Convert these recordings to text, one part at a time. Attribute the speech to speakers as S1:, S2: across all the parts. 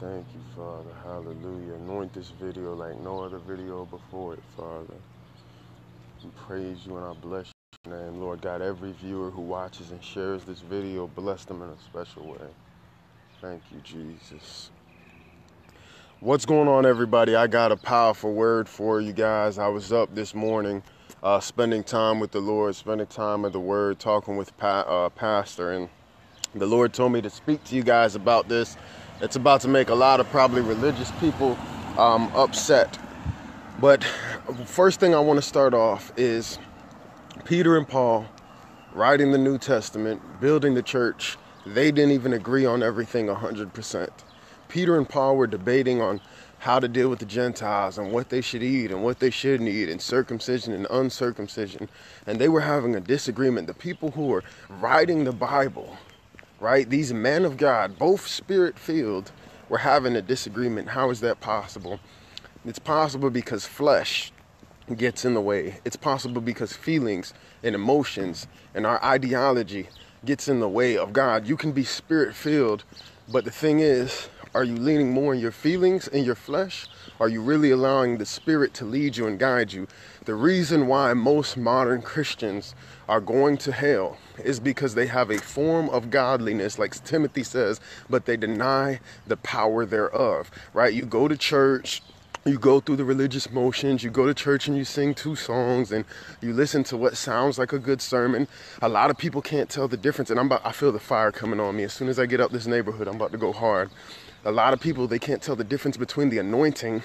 S1: Thank you, Father. Hallelujah. Anoint this video like no other video before it, Father. We praise you and I bless your name, Lord God. Every viewer who watches and shares this video, bless them in a special way. Thank you, Jesus. What's going on, everybody? I got a powerful word for you guys. I was up this morning uh, spending time with the Lord, spending time with the Word, talking with pa- uh, Pastor, and the Lord told me to speak to you guys about this. It's about to make a lot of probably religious people um, upset. But first thing I want to start off is Peter and Paul writing the New Testament, building the church. They didn't even agree on everything 100%. Peter and Paul were debating on how to deal with the Gentiles and what they should eat and what they shouldn't eat, and circumcision and uncircumcision. And they were having a disagreement. The people who were writing the Bible, right, these men of God, both spirit filled, were having a disagreement. How is that possible? It's possible because flesh gets in the way. It's possible because feelings and emotions and our ideology gets in the way of God. You can be spirit filled, but the thing is, are you leaning more on your feelings and your flesh? Are you really allowing the Spirit to lead you and guide you? The reason why most modern Christians are going to hell is because they have a form of godliness, like Timothy says, but they deny the power thereof, right? You go to church, you go through the religious motions, you go to church and you sing two songs and you listen to what sounds like a good sermon. A lot of people can't tell the difference and I'm about I feel the fire coming on me. As soon as I get up this neighborhood, I'm about to go hard a lot of people they can't tell the difference between the anointing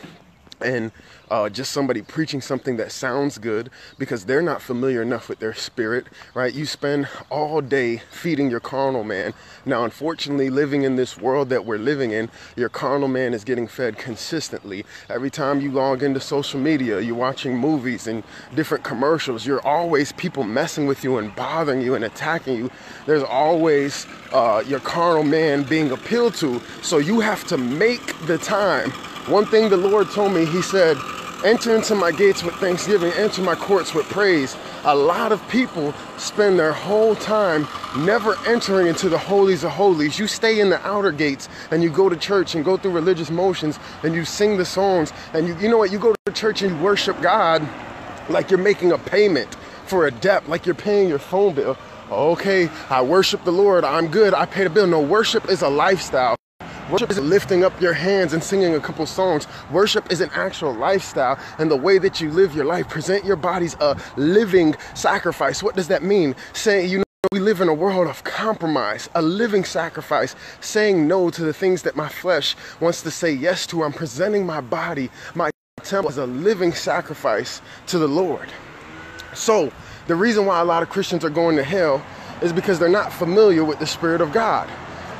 S1: and uh, just somebody preaching something that sounds good because they're not familiar enough with their spirit, right? You spend all day feeding your carnal man. Now, unfortunately, living in this world that we're living in, your carnal man is getting fed consistently. Every time you log into social media, you're watching movies and different commercials, you're always people messing with you and bothering you and attacking you. There's always uh, your carnal man being appealed to. So you have to make the time one thing the Lord told me, He said, enter into my gates with thanksgiving, enter my courts with praise. A lot of people spend their whole time never entering into the holies of holies. You stay in the outer gates and you go to church and go through religious motions and you sing the songs and you, you know what, you go to church and you worship God like you're making a payment for a debt, like you're paying your phone bill. Okay, I worship the Lord, I'm good, I paid a bill. No, worship is a lifestyle. Worship isn't lifting up your hands and singing a couple songs. Worship is an actual lifestyle and the way that you live your life. Present your bodies a living sacrifice. What does that mean? Saying, you know, we live in a world of compromise, a living sacrifice, saying no to the things that my flesh wants to say yes to. I'm presenting my body, my temple as a living sacrifice to the Lord. So, the reason why a lot of Christians are going to hell is because they're not familiar with the Spirit of God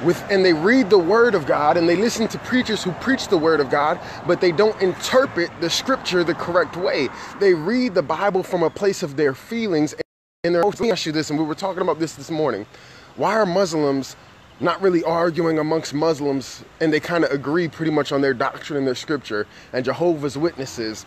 S1: with and they read the word of God and they listen to preachers who preach the word of God, but they don't interpret the scripture the correct way. They read the Bible from a place of their feelings and their oh, let me ask you this, and we were talking about this this morning. Why are Muslims not really arguing amongst Muslims and they kind of agree pretty much on their doctrine and their scripture and Jehovah's Witnesses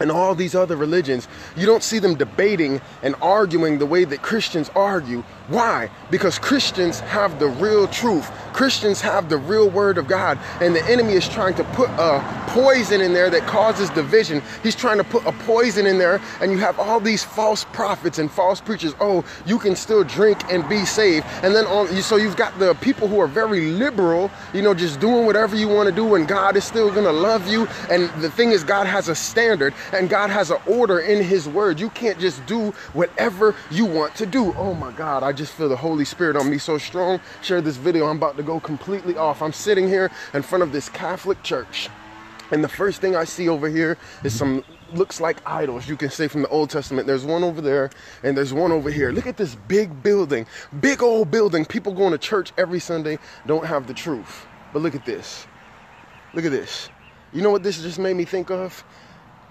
S1: and all these other religions, you don't see them debating and arguing the way that Christians argue. Why? Because Christians have the real truth. Christians have the real word of God. And the enemy is trying to put a poison in there that causes division. He's trying to put a poison in there, and you have all these false prophets and false preachers. Oh, you can still drink and be saved. And then on, so you've got the people who are very liberal, you know, just doing whatever you want to do, and God is still going to love you. And the thing is, God has a standard and God has an order in His word. You can't just do whatever you want to do. Oh my God, I just feel the Holy Spirit on me so strong. Share this video. I'm about to go completely off. I'm sitting here in front of this Catholic church. And the first thing I see over here is some looks like idols you can say from the Old Testament. There's one over there and there's one over here. Look at this big building, big old building. People going to church every Sunday don't have the truth. But look at this. Look at this. You know what this just made me think of?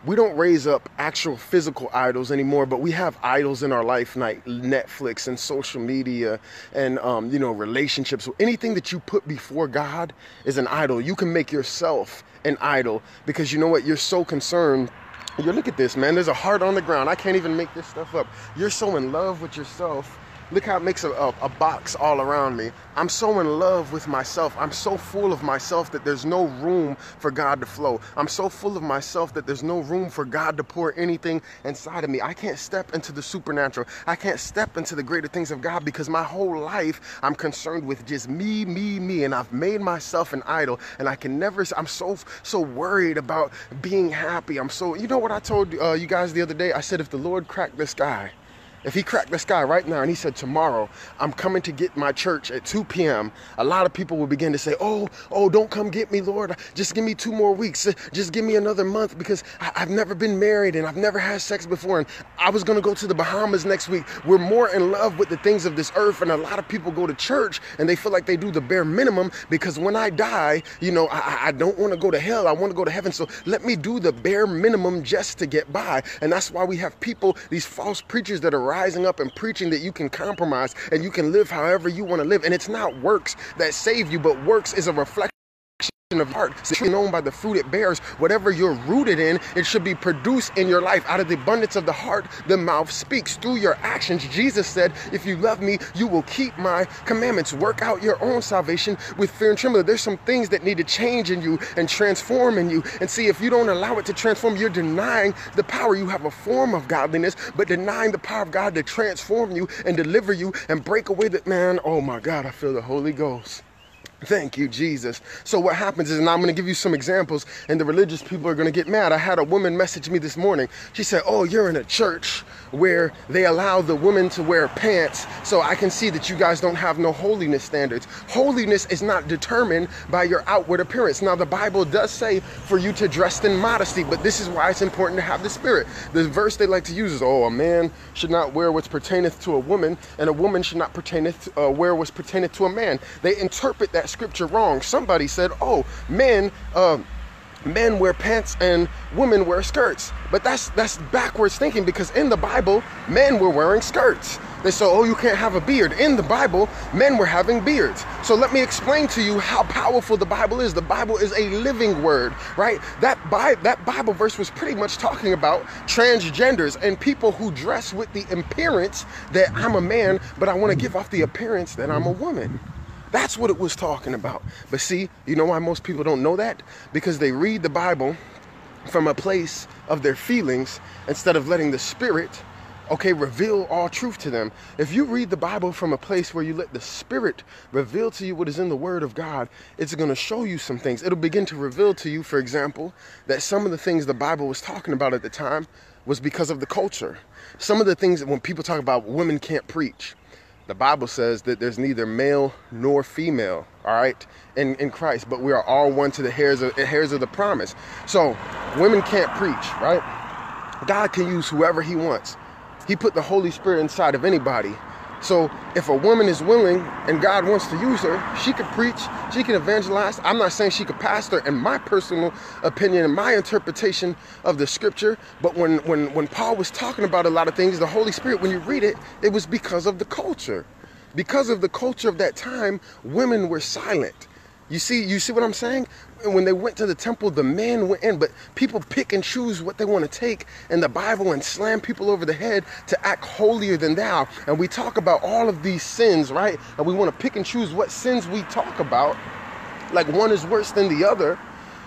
S1: We don't raise up actual physical idols anymore, but we have idols in our life, like Netflix and social media and um, you know relationships. Anything that you put before God is an idol. You can make yourself an idol because you know what? You're so concerned. You look at this, man. There's a heart on the ground. I can't even make this stuff up. You're so in love with yourself Look how it makes a, a, a, box all around me. I'm so in love with myself. I'm so full of myself that there's no room for God to flow. I'm so full of myself that there's no room for God to pour anything inside of me. I can't step into the supernatural. I can't step into the greater things of God because my whole life I'm concerned with just me, me, me. And I've made myself an idol. And I can never, I'm so, so worried about being happy. I'm so, you know what I told uh, you guys the other day? I said, if the Lord cracked the sky, if he cracked the sky right now and he said, Tomorrow, I'm coming to get my church at 2 p.m., a lot of people will begin to say, Oh, oh, don't come get me, Lord. Just give me two more weeks. Just give me another month because I- have never been married and I've never had sex before. And I was going to go to the Bahamas next week. We're more in love with the things of this earth. And a lot of people go to church and they feel like they do the bare minimum because when I die, you know, I, I don't want to go to hell. I want to go to heaven. So let me do the bare minimum just to get by. And that's why we have people, these false preachers that are rising up and preaching that you can compromise and you can live however you want to live. And it's not works that save you, but works is a reflection of heart. Known by the fruit it bears. Whatever you're rooted in, it should be produced in your life. Out of the abundance of the heart, the mouth speaks. Through your actions, Jesus said, If you love me, you will keep my commandments. Work out your own salvation with fear and trembling. There's some things that need to change in you and transform in you. And see, if you don't allow it to transform, you're denying the power. You have a form of godliness, but denying the power of God to transform you and deliver you and break away that man. Oh my God, I feel the Holy Ghost. Thank you, Jesus. So what happens is, and I'm going to give you some examples, and the religious people are going to get mad. I had a woman message me this morning. She said, "Oh, you're in a church where they allow the women to wear pants, so I can see that you guys don't have no holiness standards. Holiness is not determined by your outward appearance. Now, the Bible does say for you to dress in modesty, but this is why it's important to have the Spirit. The verse they like to use is, "Oh, a man should not wear what pertaineth to a woman, and a woman should not pertaineth uh, wear what pertaineth to a man." They interpret that scripture wrong. Somebody said, oh, men, uh, men wear pants and women wear skirts. But that's that's backwards thinking because in the Bible, men were wearing skirts. They said, oh, you can't have a beard. In the Bible, men were having beards. So let me explain to you how powerful the Bible is. The Bible is a living word, right? That, Bi- that Bible verse was pretty much talking about transgenders and people who dress with the appearance that I'm a man, but I want to give off the appearance that I'm a woman. That's what it was talking about. But see, you know why most people don't know that? Because they read the Bible from a place of their feelings instead of letting the Spirit, okay, reveal all truth to them. If you read the Bible from a place where you let the Spirit reveal to you what is in the Word of God, it's going to show you some things. It'll begin to reveal to you, for example, that some of the things the Bible was talking about at the time was because of the culture. Some of the things that when people talk about women can't preach, the Bible says that there's neither male nor female, all right, in, in Christ, but we are all one to the heirs of, heirs of the promise. So women can't preach, right? God can use whoever he wants. He put the Holy Spirit inside of anybody. So if a woman is willing and God wants to use her, she could preach, she can evangelize. I'm not saying she could pastor in my personal opinion and my interpretation of the scripture, but when when when Paul was talking about a lot of things, the Holy Spirit, when you read it, it was because of the culture. Because of the culture of that time, women were silent. You see, you see what I'm saying? And when they went to the temple, the men went in, but people pick and choose what they want to take in the Bible and slam people over the head to act holier than thou. And we talk about all of these sins, right? And we want to pick and choose what sins we talk about, like one is worse than the other.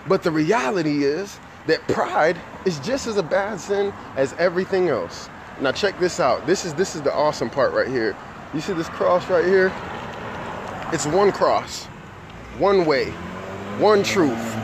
S1: But the reality is that pride is just as a bad sin as everything else. Now check this out. This is this is the awesome part right here. You see this cross right here? It's one cross one way, one truth.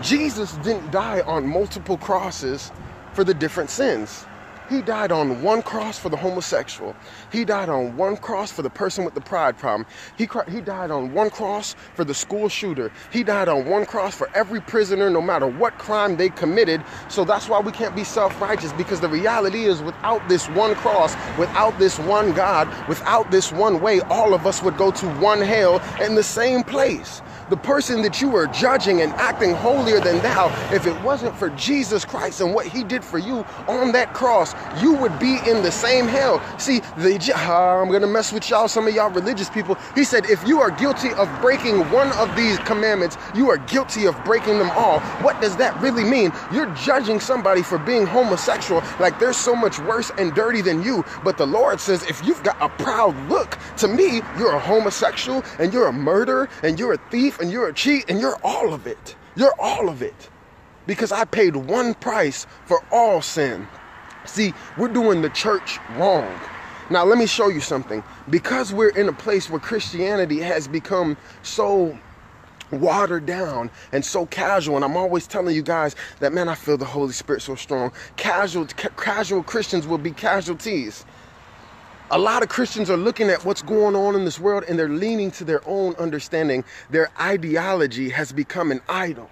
S1: Jesus didn't die on multiple crosses for the different sins. He died on one cross for the homosexual. He died on one cross for the person with the pride problem. He, he died on one cross for the school shooter. He died on one cross for every prisoner, no matter what crime they committed. So that's why we can't be self righteous because the reality is, without this one cross, without this one God, without this one way, all of us would go to one hell in the same place the person that you were judging and acting holier than thou, if it wasn't for Jesus Christ and what he did for you on that cross, you would be in the same hell. See, the I'm gonna mess with y'all, some of y'all religious people. He said, if you are guilty of breaking one of these commandments, you are guilty of breaking them all. What does that really mean? You're judging somebody for being homosexual like they're so much worse and dirty than you. But the Lord says, if you've got a proud look, to me, you're a homosexual and you're a murderer and you're a thief and you're a cheat and you're all of it. You're all of it. Because I paid one price for all sin. See, we're doing the church wrong. Now, let me show you something. Because we're in a place where Christianity has become so watered down and so casual and i'm always telling you guys that man i feel the holy spirit so strong casual ca- casual christians will be casualties a lot of Christians are looking at what's going on in this world and they're leaning to their own understanding. Their ideology has become an idol.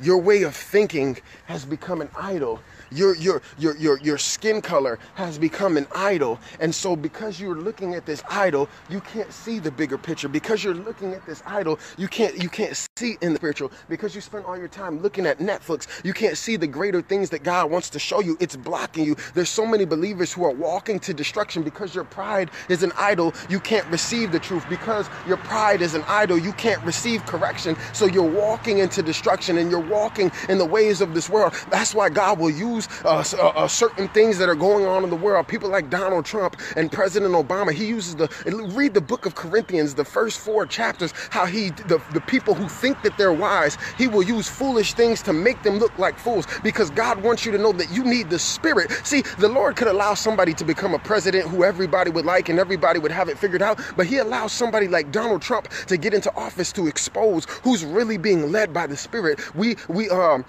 S1: Your way of thinking has become an idol your your your your your skin color has become an idol. And so because you're looking at this idol you can't see the bigger picture. Because you're looking at this idol you can't you can't see in the spiritual. Because you spend all your time looking at Netflix you can't see the greater things that God wants to show you. It's blocking you. There's so many believers who are walking to destruction. Because your pride is an idol you can't receive the truth. Because your pride is an idol you can't receive correction. So you're walking into destruction and you're walking in the ways of this world. That's why God will use uh, uh, uh, certain things that are going on in the world. People like Donald Trump and President Obama. He uses the read the book of Corinthians, the first four chapters. How he the the people who think that they're wise, he will use foolish things to make them look like fools. Because God wants you to know that you need the Spirit. See, the Lord could allow somebody to become a president who everybody would like and everybody would have it figured out, but He allows somebody like Donald Trump to get into office to expose who's really being led by the Spirit. We we um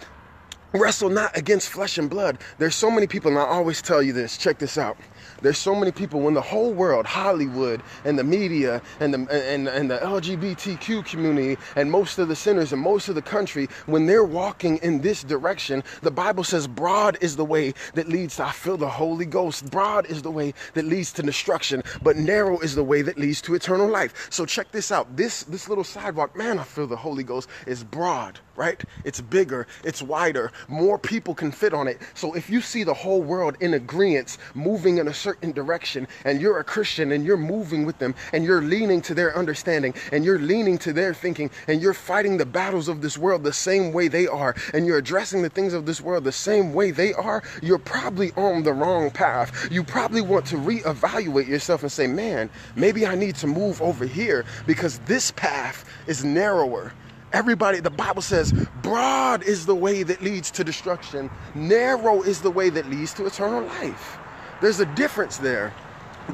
S1: wrestle not against flesh and blood. There's so many people, and I always tell you this check this out. There's so many people when the whole world, Hollywood and the media and the and, and the LGBTQ community and most of the sinners and most of the country, when they're walking in this direction, the Bible says broad is the way that leads to I feel the Holy Ghost. Broad is the way that leads to destruction, but narrow is the way that leads to eternal life. So check this out. This this little sidewalk, man, I feel the Holy Ghost is broad right? It's bigger, it's wider, more people can fit on it. So if you see the whole world in agreement, moving in a certain direction, and you're a Christian and you're moving with them, and you're leaning to their understanding, and you're leaning to their thinking, and you're fighting the battles of this world the same way they are, and you're addressing the things of this world the same way they are, you're probably on the wrong path. You probably want to reevaluate yourself and say, man, maybe I need to move over here because this path is narrower Everybody, the Bible says, broad is the way that leads to destruction, narrow is the way that leads to eternal life. There's a difference there.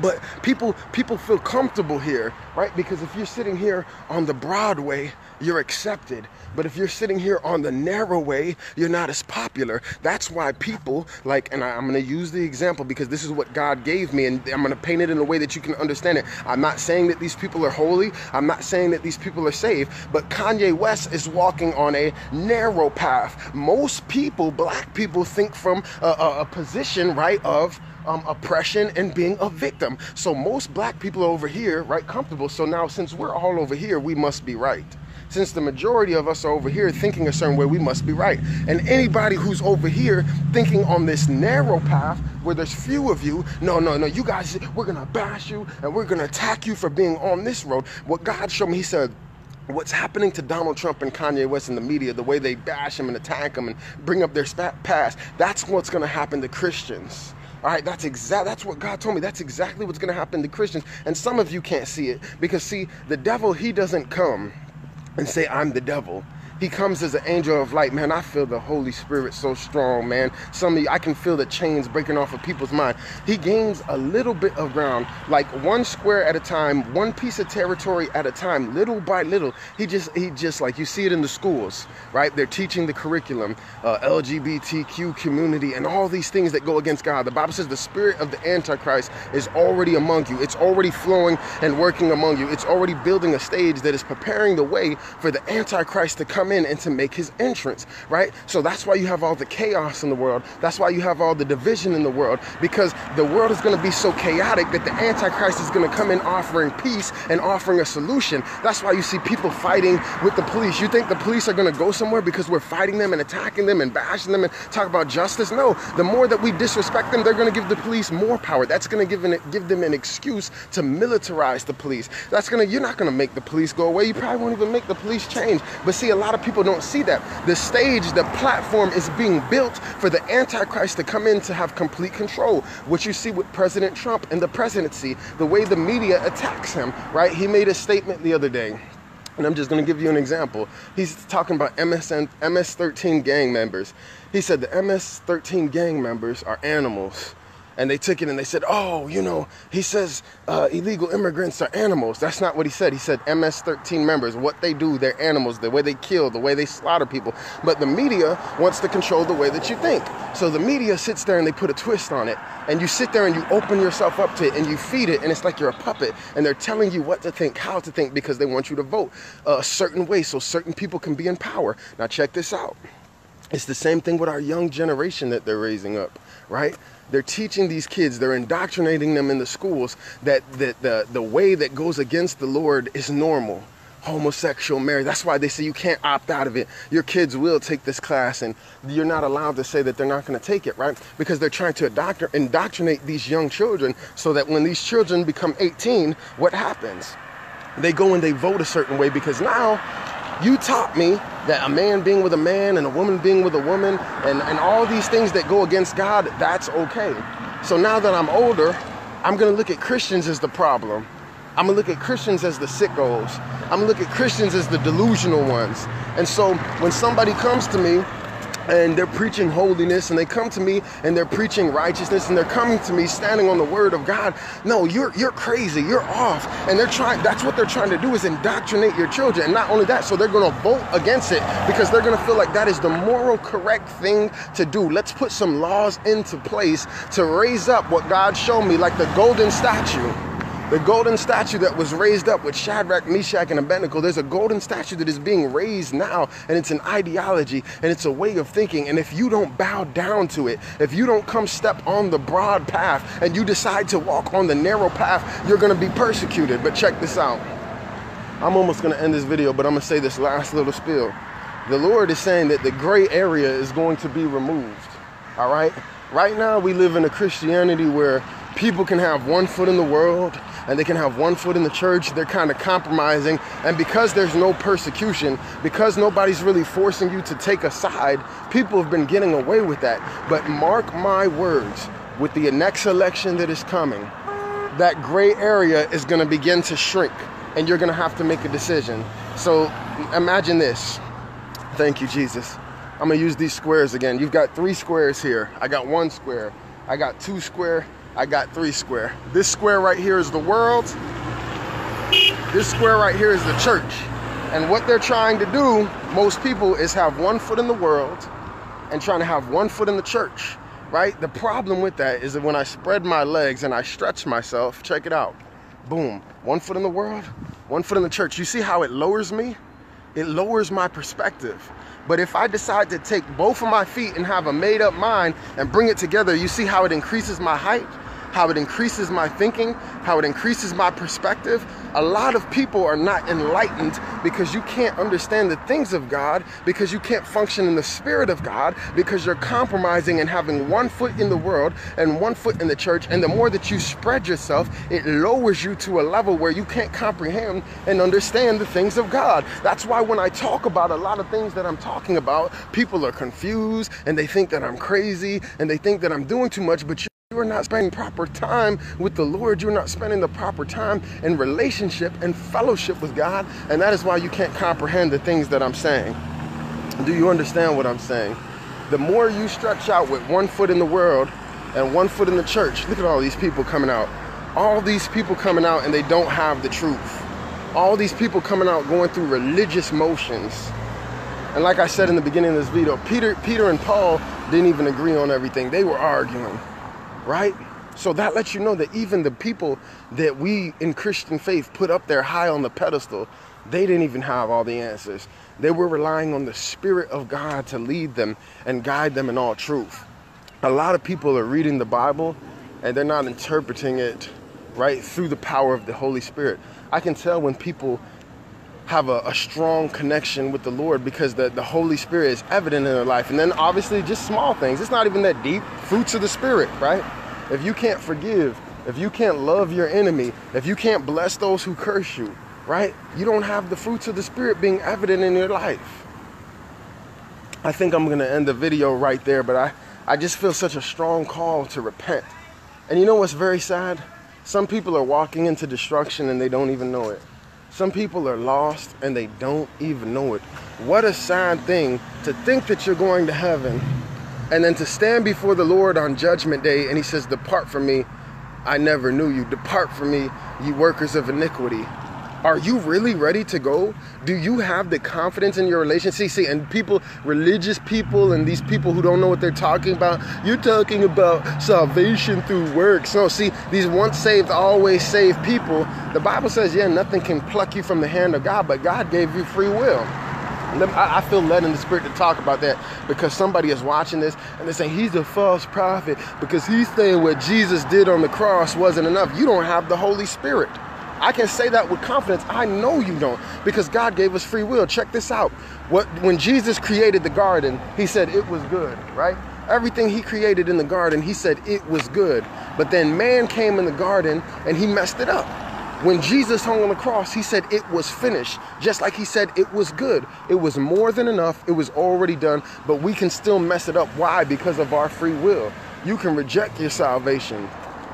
S1: But people people feel comfortable here, right? Because if you're sitting here on the Broadway, you're accepted. But if you're sitting here on the narrow way, you're not as popular. That's why people like, and I, am going to use the example because this is what God gave me, and I'm going to paint it in a way that you can understand it. I'm not saying that these people are holy. I'm not saying that these people are saved. But Kanye West is walking on a narrow path. Most people, black people, think from a, a, a position, right, of um, oppression and being a victim. So most black people are over here, right, comfortable. So now, since we're all over here, we must be right since the majority of us are over here thinking a certain way, we must be right. And anybody who's over here thinking on this narrow path where there's few of you, no, no, no, you guys, we're gonna bash you and we're gonna attack you for being on this road. What God showed me, He said, what's happening to Donald Trump and Kanye West in the media, the way they bash him and attack him and bring up their past, that's what's going to happen to Christians. All right, that's exact. That's what God told me. That's exactly what's going to happen to Christians. And some of you can't see it because see, the devil he doesn't come and say, I'm the devil. He comes as an angel of light. Man, I feel the Holy Spirit so strong, man. Some of you, I can feel the chains breaking off of people's mind. He gains a little bit of ground, like one square at a time, one piece of territory at a time, little by little. He just, he just like you see it in the schools, right? They're teaching the curriculum, uh, LGBTQ community, and all these things that go against God. The Bible says the spirit of the Antichrist is already among you. It's already flowing and working among you. It's already building a stage that is preparing the way for the Antichrist to come in and to make his entrance, right? So that's why you have all the chaos in the world. That's why you have all the division in the world because the world is going to be so chaotic that the Antichrist is going to come in offering peace and offering a solution. That's why you see people fighting with the police. You think the police are going to go somewhere because we're fighting them and attacking them and bashing them and talk about justice? No. The more that we disrespect them, they're going to give the police more power. That's going to give, an, give them an excuse to militarize the police. That's going to, you're not going to make the police go away. You probably won't even make the police change. But see, a lot of people don't see that. The stage, the platform is being built for the Antichrist to come in to have complete control. What you see with President Trump and the presidency, the way the media attacks him, right? He made a statement the other day. And I'm just going to give you an example. He's talking about MSN, MS-13 gang members. He said the MS-13 gang members are animals and they took it and they said, oh, you know, he says uh, illegal immigrants are animals. That's not what he said. He said MS-13 members, what they do, they're animals, the way they kill, the way they slaughter people. But the media wants to control the way that you think. So the media sits there and they put a twist on it. And you sit there and you open yourself up to it and you feed it and it's like you're a puppet. And they're telling you what to think, how to think, because they want you to vote a certain way so certain people can be in power. Now check this out. It's the same thing with our young generation that they're raising up, right? They're teaching these kids, they're indoctrinating them in the schools that, that the, the way that goes against the Lord is normal. Homosexual marriage. That's why they say you can't opt out of it. Your kids will take this class, and you're not allowed to say that they're not going to take it, right? Because they're trying to indoctrinate these young children so that when these children become 18, what happens? They go and they vote a certain way because now you taught me that a man being with a man and a woman being with a woman and, and all these things that go against God, that's okay. So now that I'm older, I'm gonna look at Christians as the problem. I'm gonna look at Christians as the sickos. I'm gonna look at Christians as the delusional ones. And so when somebody comes to me and they're preaching holiness and they come to me and they're preaching righteousness and they're coming to me standing on the word of God. No, you're you're crazy. You're off. And they're trying that's what they're trying to do is indoctrinate your children. And not only that, so they're going to vote against it because they're going to feel like that is the moral correct thing to do. Let's put some laws into place to raise up what God showed me like the golden statue the golden statue that was raised up with Shadrach, Meshach, and Abednego, there's a golden statue that is being raised now, and it's an ideology and it's a way of thinking. And if you don't bow down to it, if you don't come step on the broad path and you decide to walk on the narrow path, you're gonna be persecuted. But check this out. I'm almost gonna end this video, but I'm gonna say this last little spiel. The Lord is saying that the gray area is going to be removed. All right? Right now, we live in a Christianity where people can have one foot in the world and they can have one foot in the church. They're kind of compromising. And because there's no persecution, because nobody's really forcing you to take a side, people have been getting away with that. But mark my words, with the next election that is coming, that gray area is going to begin to shrink and you're going to have to make a decision. So imagine this. Thank you, Jesus. I'm going to use these squares again. You've got three squares here. I got one square. I got two square I got three square. This square right here is the world. This square right here is the church. And what they're trying to do, most people, is have one foot in the world and trying to have one foot in the church, right? The problem with that is that when I spread my legs and I stretch myself, check it out. Boom, one foot in the world, one foot in the church. You see how it lowers me? It lowers my perspective. But if I decide to take both of my feet and have a made up mind and bring it together, you see how it increases my height? How it increases my thinking, how it increases my perspective. A lot of people are not enlightened because you can't understand the things of God, because you can't function in the spirit of God, because you're compromising and having one foot in the world and one foot in the church. And the more that you spread yourself, it lowers you to a level where you can't comprehend and understand the things of God. That's why when I talk about a lot of things that I'm talking about, people are confused and they think that I'm crazy and they think that I'm doing too much, but you are not spending proper time with the Lord. You're not spending the proper time in relationship and fellowship with God. And that is why you can't comprehend the things that I'm saying. Do you understand what I'm saying? The more you stretch out with one foot in the world and one foot in the church, look at all these people coming out. All these people coming out and they don't have the truth. All these people coming out going through religious motions. And like I said in the beginning of this video, Peter, Peter and Paul didn't even agree on everything. They were arguing right? So that lets you know that even the people that we in Christian faith put up there high on the pedestal, They didn't even have all the answers. They were relying on the Spirit of God to lead them and guide them in all truth. A lot of people are reading the Bible and they're not interpreting it right through the power of the Holy Spirit. I can tell when people have a, a, strong connection with the Lord because the, the Holy Spirit is evident in their life. And then obviously just small things. It's not even that deep. Fruits of the Spirit, right? If you can't forgive, if you can't love your enemy, if you can't bless those who curse you, right? You don't have the fruits of the Spirit being evident in your life. I think I'm going to end the video right there, but I, I just feel such a strong call to repent. And you know what's very sad? Some people are walking into destruction and they don't even know it. Some people are lost and they don't even know it. What a sad thing to think that you're going to heaven and then to stand before the Lord on judgment day and he says, Depart from me, I never knew you. Depart from me, you workers of iniquity. Are you really ready to go? Do you have the confidence in your relationship? See, and people, religious people, and these people who don't know what they're talking about, you're talking about salvation through works. No, see, these once saved, always saved people, the Bible says, yeah, nothing can pluck you from the hand of God, but God gave you free will. I feel led in the spirit to talk about that because somebody is watching this and they're saying he's a false prophet because he's saying what Jesus did on the cross wasn't enough. You don't have the Holy Spirit. I can say that with confidence. I know you don't because God gave us free will. Check this out. What when Jesus created the garden, he said it was good, right? Everything he created in the garden, he said it was good. But then man came in the garden and he messed it up. When Jesus hung on the cross, he said it was finished, just like he said it was good. It was more than enough. It was already done, but we can still mess it up. Why? Because of our free will. You can reject your salvation.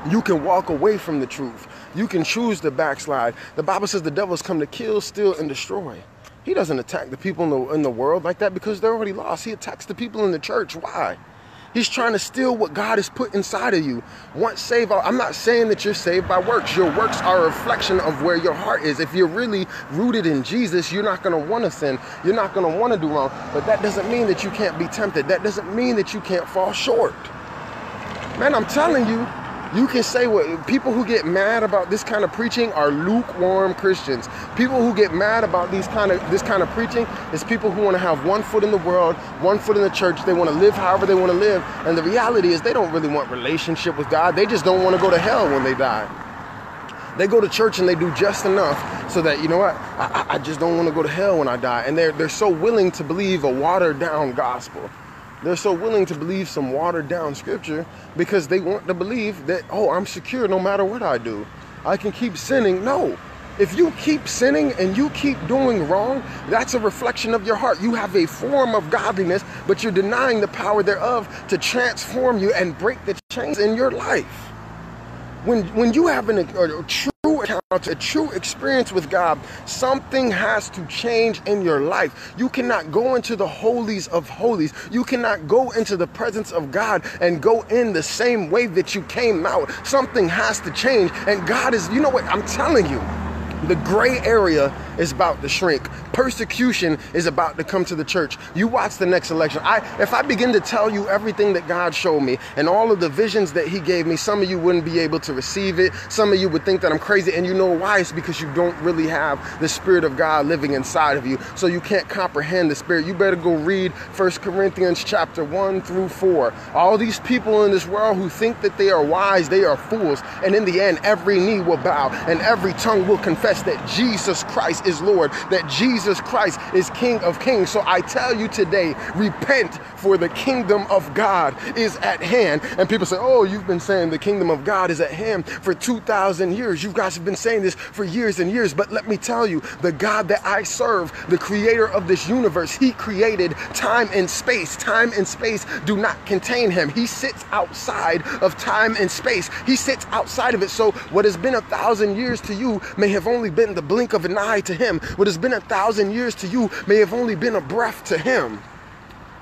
S1: You can walk away from the truth. You can choose to backslide. The Bible says the devil's come to kill, steal, and destroy. He doesn't attack the people in the, in the world like that because they're already lost. He attacks the people in the church. Why? He's trying to steal what God has put inside of you. Once saved, I'm not saying that you're saved by works. Your works are a reflection of where your heart is. If you're really rooted in Jesus, you're not going to want to sin. You're not going to want to do wrong. But that doesn't mean that you can't be tempted. That doesn't mean that you can't fall short. Man, I'm telling you, you can say what people who get mad about this kind of preaching are lukewarm Christians. People who get mad about these kind of this kind of preaching is people who want to have one foot in the world, one foot in the church. They want to live however they want to live, and the reality is they don't really want relationship with God. They just don't want to go to hell when they die. They go to church and they do just enough so that you know what I, I just don't want to go to hell when I die, and they're they're so willing to believe a watered down gospel. They're so willing to believe some watered down scripture because they want to believe that, oh, I'm secure no matter what I do. I can keep sinning. No. If you keep sinning and you keep doing wrong, that's a reflection of your heart. You have a form of godliness, but you're denying the power thereof to transform you and break the chains in your life. When, when you have an, a, a true encounter, a true experience with God, something has to change in your life. You cannot go into the holies of holies. You cannot go into the presence of God and go in the same way that you came out. Something has to change. And God is, you know what? I'm telling you. The gray area is about to shrink. Persecution is about to come to the church. You watch the next election. I, if I begin to tell you everything that God showed me and all of the visions that He gave me, some of you wouldn't be able to receive it. Some of you would think that I'm crazy, and you know why? It's because you don't really have the Spirit of God living inside of you, so you can't comprehend the Spirit. You better go read First Corinthians chapter one through four. All these people in this world who think that they are wise, they are fools, and in the end, every knee will bow and every tongue will confess confess that Jesus Christ is Lord, that Jesus Christ is King of Kings. So I tell you today, repent, for the kingdom of God is at hand. And people say, Oh, you've been saying the kingdom of God is at hand for 2,000 years. You guys have been saying this for years and years. But let me tell you, the God that I serve, the creator of this universe, he created time and space. Time and space do not contain him. He sits outside of time and space. He sits outside of it. So what has been a thousand years to you may have only only been the blink of an eye to him. What has been a thousand years to you may have only been a breath to him.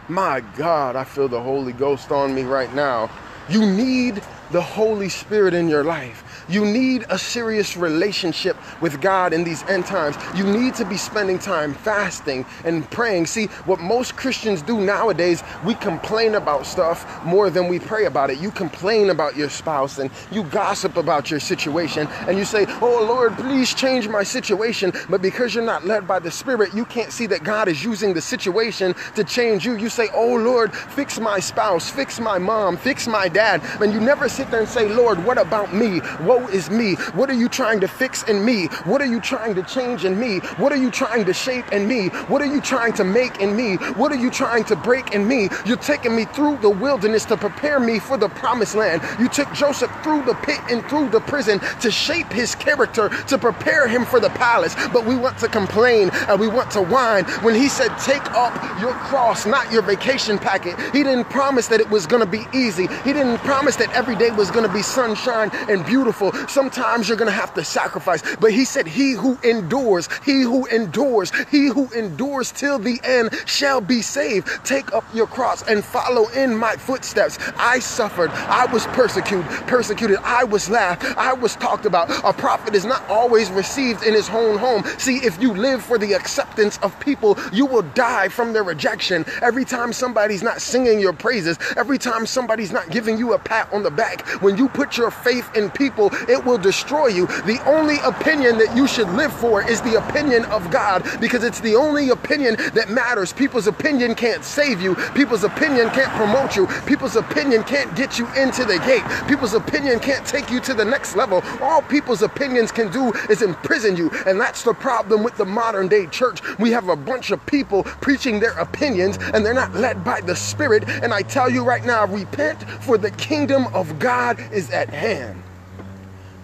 S1: My God, I feel the Holy Ghost on me right now. You need the Holy Spirit in your life. You need a serious relationship with God in these end times. You need to be spending time fasting and praying. See, what most Christians do nowadays, we complain about stuff more than we pray about it. You complain about your spouse and you gossip about your situation and you say, Oh Lord, please change my situation. But because you're not led by the Spirit, you can't see that God is using the situation to change you. You say, Oh Lord, fix my spouse, fix my mom, fix my dad. And you never sit there and say, Lord, what about me? Woe is me. What are you trying to fix in me? What are you trying to change in me? What are you trying to shape in me? What are you trying to make in me? What are you trying to break in me? You're taking me through the wilderness to prepare me for the promised land. You took Joseph through the pit and through the prison to shape his character, to prepare him for the palace. But we want to complain and we want to whine when he said, Take up your cross, not your vacation packet. He didn't promise that it was going to be easy. He didn't promise that every day was going to be sunshine and beautiful. Sometimes you're going to have to sacrifice. But he said, He who endures, he who endures, he who endures till the end shall be saved. Take up your cross and follow in my footsteps. I suffered. I was persecuted. Persecuted. I was laughed. I was talked about. A prophet is not always received in his own home. See, if you live for the acceptance of people, you will die from their rejection. Every time somebody's not singing your praises, every time somebody's not giving you a pat on the back, when you put your faith in people, it will destroy you. The only opinion that you should live for is the opinion of God because it's the only opinion that matters. People's opinion can't save you, people's opinion can't promote you, people's opinion can't get you into the gate, people's opinion can't take you to the next level. All people's opinions can do is imprison you, and that's the problem with the modern day church. We have a bunch of people preaching their opinions and they're not led by the Spirit. And I tell you right now, repent, for the kingdom of God is at hand.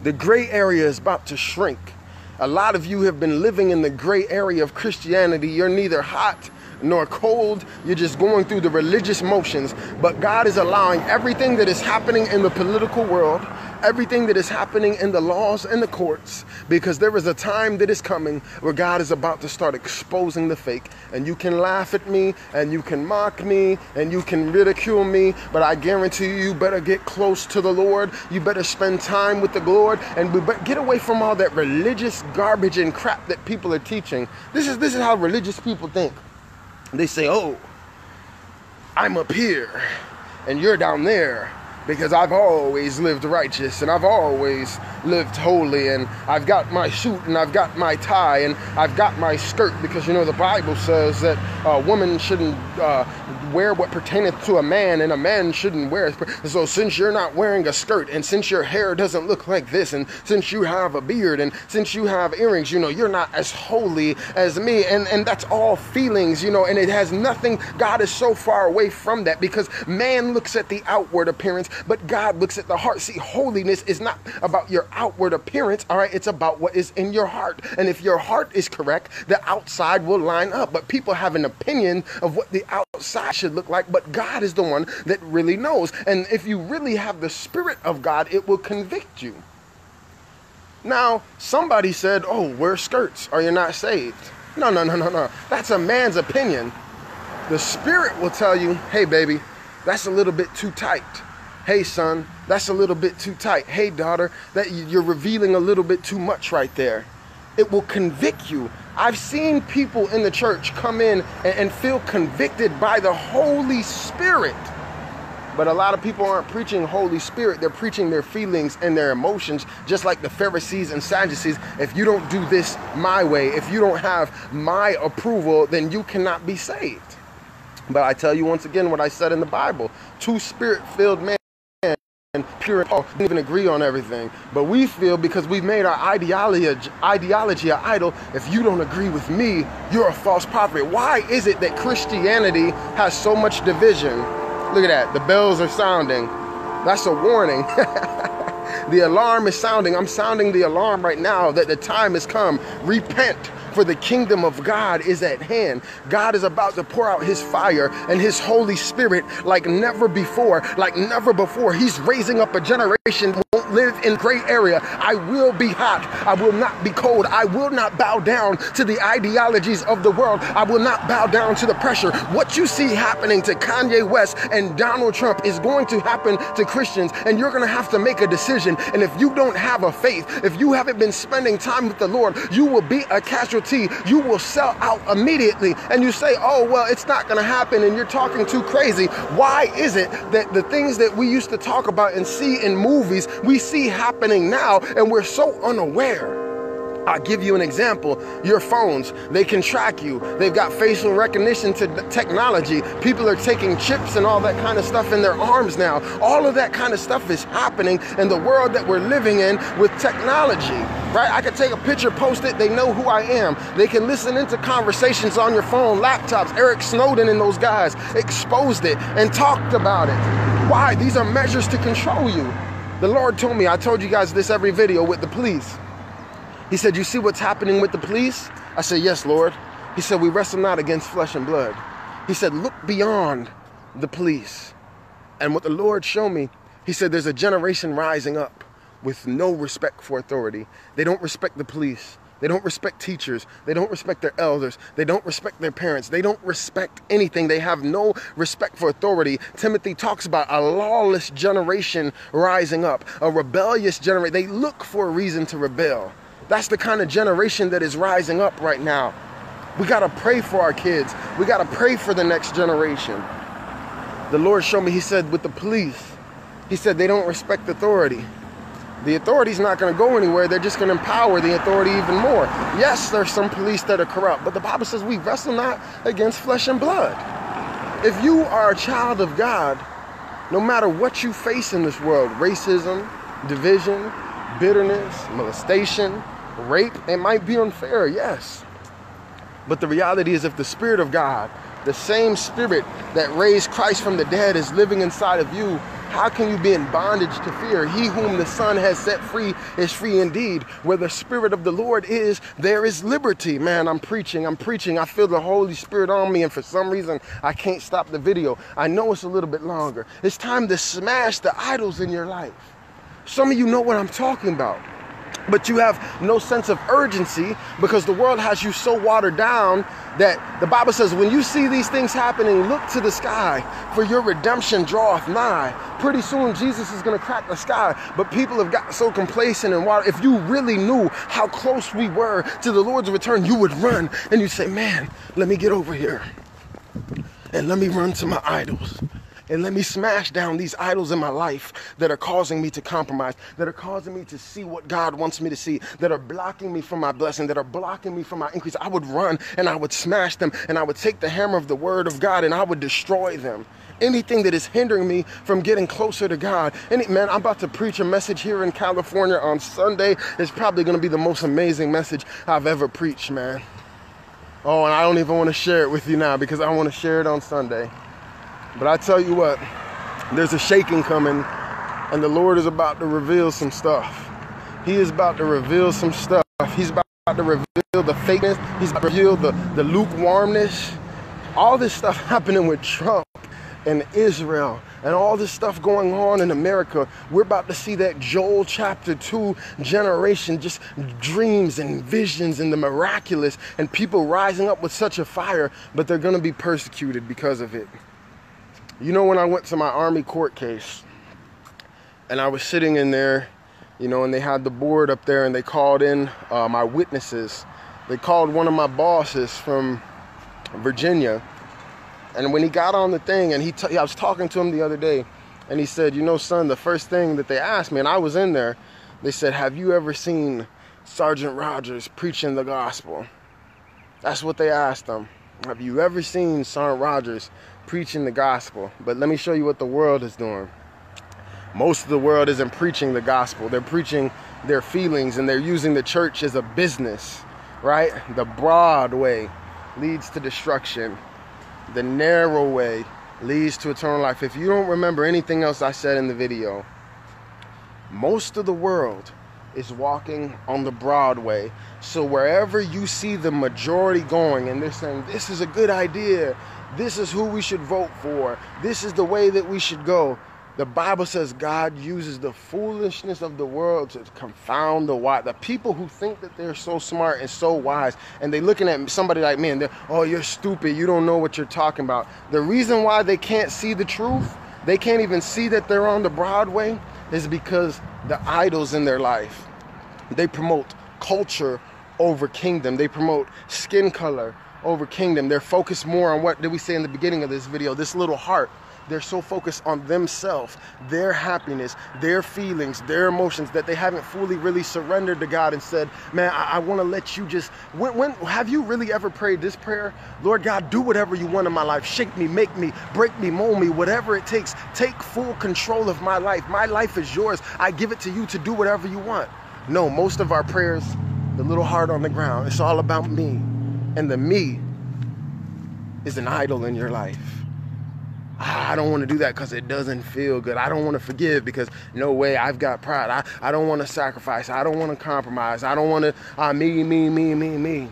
S1: The gray area is about to shrink. A lot of you have been living in the gray area of Christianity. You're neither hot nor cold. You're just going through the religious motions. But God is allowing everything that is happening in the political world, everything that is happening in the laws and the courts, because there is a time that is coming where God is about to start exposing the fake. And you can laugh at me, and you can mock me, and you can ridicule me, but I guarantee you, you better get close to the Lord. You better spend time with the Lord, and we get away from all that religious garbage and crap that people are teaching. This is this is how religious people think. They say, "Oh, I'm up here, and you're down there." Because I've always lived righteous and I've always lived holy and I've got my suit and I've got my tie and I've got my skirt because you know the Bible says that a woman shouldn't uh, wear what pertaineth to a man and a man shouldn't wear it. So since you're not wearing a skirt and since your hair doesn't look like this and since you have a beard and since you have earrings, you know, you're not as holy as me and, and that's all feelings, you know, and it has nothing, God is so far away from that because man looks at the outward appearance but God looks at the heart. See, holiness is not about your outward appearance, all right? It's about what is in your heart. And if your heart is correct, the outside will line up. But people have an opinion of what the outside should look like, but God is the one that really knows. And if you really have the Spirit of God, it will convict you. Now, somebody said, Oh, wear skirts or you're not saved. No, no, no, no, no. That's a man's opinion. The Spirit will tell you, Hey, baby, that's a little bit too tight. Hey, son, that's a little bit too tight. Hey, daughter, that you're revealing a little bit too much right there. It will convict you. I've seen people in the church come in and, and feel convicted by the Holy Spirit. But a lot of people aren't preaching Holy Spirit. They're preaching their feelings and their emotions, just like the Pharisees and Sadducees. If you don't do this my way, if you don't have my approval, then you cannot be saved. But I tell you once again what I said in the Bible two spirit filled men and pure and Paul didn't even agree on everything. But we feel because we've made our ideology, ideology an idol, if you don't agree with me, you're a false prophet. Why is it that Christianity has so much division? Look at that. The bells are sounding. That's a warning. the alarm is sounding. I'm sounding the alarm right now that the time has come. Repent for the kingdom of God is at hand. God is about to pour out his fire and his Holy Spirit like never before, like never before. He's raising up a generation live in gray area. I will be hot. I will not be cold. I will not bow down to the ideologies of the world. I will not bow down to the pressure. What you see happening to Kanye West and Donald Trump is going to happen to Christians, and you're going to have to make a decision. And if you don't have a faith, if you haven't been spending time with the Lord, you will be a casualty. You will sell out immediately. And you say, oh, well, it's not going to happen, and you're talking too crazy. Why is it that the things that we used to talk about and see in movies, we see happening now, and we're so unaware? I'll give you an example. Your phones, they can track you. They've got facial recognition to technology. People are taking chips and all that kind of stuff in their arms now. All of that kind of stuff is happening in the world that we're living in with technology, right? I could take a picture, post it, they know who I am. They can listen into conversations on your phone, laptops. Eric Snowden and those guys exposed it and talked about it. Why? These are measures to control you. The Lord told me, I told you guys this every video with the police. He said, You see what's happening with the police? I said, Yes, Lord. He said, We wrestle not against flesh and blood. He said, Look beyond the police. And what the Lord showed me, He said, There's a generation rising up with no respect for authority. They don't respect the police. They don't respect teachers. They don't respect their elders. They don't respect their parents. They don't respect anything. They have no respect for authority. Timothy talks about a lawless generation rising up, a rebellious generation. They look for a reason to rebel. That's the kind of generation that is rising up right now. We got to pray for our kids. We got to pray for the next generation. The Lord showed me, He said, with the police, He said they don't respect authority. The authority's not going to go anywhere. They're just going to empower the authority even more. Yes, there's some police that are corrupt, but the Bible says we wrestle not against flesh and blood. If you are a child of God, no matter what you face in this world racism, division, bitterness, molestation, rape, it might be unfair, yes. But the reality is, if the Spirit of God, the same Spirit that raised Christ from the dead, is living inside of you, how can you be in bondage to fear? He whom the Son has set free is free indeed. Where the Spirit of the Lord is, there is liberty. Man, I'm preaching, I'm preaching. I feel the Holy Spirit on me, and for some reason, I can't stop the video. I know it's a little bit longer. It's time to smash the idols in your life. Some of you know what I'm talking about but you have no sense of urgency because the world has you so watered down that the Bible says, when you see these things happening, look to the sky, for your redemption draweth nigh. Pretty soon, Jesus is going to crack the sky, but people have got so complacent and water. If you really knew how close we were to the Lord's return, you would run and you'd say, Man, let me get over here and let me run to my idols and let me smash down these idols in my life that are causing me to compromise, that are causing me to see what God wants me to see, that are blocking me from my blessing, that are blocking me from my increase. I would run and I would smash them and I would take the hammer of the word of God and I would destroy them. Anything that is hindering me from getting closer to God. Any man, I'm about to preach a message here in California on Sunday. It's probably going to be the most amazing message I've ever preached, man. Oh, and I don't even want to share it with you now because I want to share it on Sunday. But I tell you what, there's a shaking coming, and the Lord is about to reveal some stuff. He is about to reveal some stuff. He's about to reveal the fakeness. He's about to reveal the, the lukewarmness. All this stuff happening with Trump and Israel and all this stuff going on in America, we're about to see that Joel chapter 2 generation just dreams and visions and the miraculous and people rising up with such a fire, but they're going to be persecuted because of it. You know, when I went to my Army court case and I was sitting in there, you know, and they had the board up there and they called in uh, my witnesses. They called one of my bosses from Virginia. And when he got on the thing, and he, t- I was talking to him the other day, and he said, You know, son, the first thing that they asked me, and I was in there, they said, Have you ever seen Sergeant Rogers preaching the gospel? That's what they asked him. Have you ever seen Sergeant Rogers preaching the gospel. But let me show you what the world is doing. Most of the world isn't preaching the gospel. They're preaching their feelings and they're using the church as a business, right? The broad way leads to destruction. The narrow way leads to eternal life. If you don't remember anything else I said in the video, most of the world is walking on the broad way. So wherever you see the majority going and they're saying, this is a good idea, this is who we should vote for. This is the way that we should go. The Bible says God uses the foolishness of the world to confound the wise. The people who think that they're so smart and so wise, and they looking at somebody like me and they're, oh, you're stupid. You don't know what you're talking about. The reason why they can't see the truth, they can't even see that they're on the Broadway, is because the idols in their life. They promote culture over kingdom. They promote skin color over kingdom. They're focused more on what did we say in the beginning of this video? This little heart they're so focused on themselves, their happiness, their feelings, their emotions that they haven't fully really surrendered to God and said, Man, I, I want to let you just. When, when have you really ever prayed this prayer? Lord God, do whatever you want in my life. Shake me, make me, break me, mold me, whatever it takes. Take full control of my life. My life is yours. I give it to you to do whatever you want. No, most of our prayers, the little heart on the ground, it's all about me. And the me is an idol in your life. Ah, I don't want to do that because it doesn't feel good. I don't want to forgive because no way, I've got pride. I, I don't want to sacrifice. I don't want to compromise. I don't want to, uh, me, me, me, me, me.